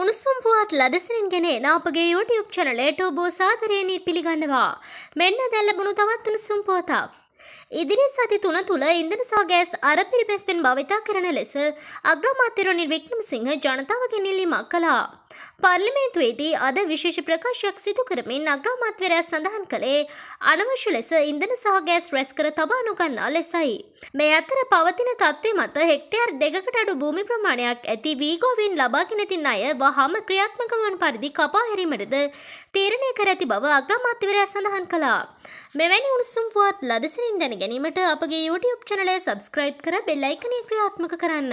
උණුසුම් පුවත් ලදසනින් ගෙන අපගේ YouTube චැනලයට ඔබ සාදරයනී පිළිගන්නවා. මෙන්න දැල්ල බුණු තවත් උණුසුම් පුවතක්. ඉදිරි සති තුන තුළ ඉන්දන සහ ගෑස් අර පිරිපැස්පෙන් භාවිතා කරන ලෙස අග්‍රාමාත්‍යර රනිල් වික්‍රමසිංහ ජනතාවගෙන් ඉල්ලීමක් කළා. පාර්ලිමේන්තුවේදී අද විශේෂ ප්‍රකාශයක් සිදු කරමින් අග්‍රාමාත්‍යවරයා සඳහන් කළේ අනවශ්‍ය ලෙස ඉන්දන සහ ගෑස් රැස් කර තබා නොගන්නා ලෙසයි. මේ අතර පවතින තත්ත්වය මත හෙක්ටයාර් දෙකකට අඩු භූමි ප්‍රමාණයක් ඇති වීගෝවෙන් ලබාගෙන තින් අය වහාම ක්‍රියාත්මක වන පරිදි කපා හැරීමටද තීරණය කර ඇති බව අග්‍රාමාත්‍යවරයා සඳහන් කළා. මෙවැනි උණුසුම් පුවත් ලදසිනින් දැන ගැනීමට අපගේ YouTube චැනලය සබස්ක්‍රයිබ් කර බෙල් අයිකනය ක්‍රියාත්මක කරන්න.